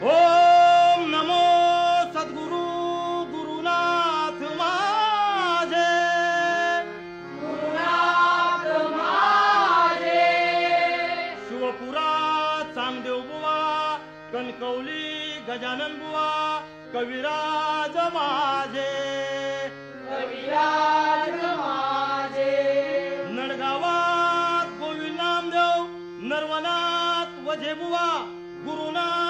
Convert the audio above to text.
ओम नमो सद्गुरु गुरुनाथ माझे। गुरुनाथ माझे। शिवपुरा चांगदेव बुवा कणकवली गजानन बुवा कविराज माझे। कविराज माझे। नडगावात गोविंद नामदेव नर्वनाथ वजे बुवा गुरुनाथ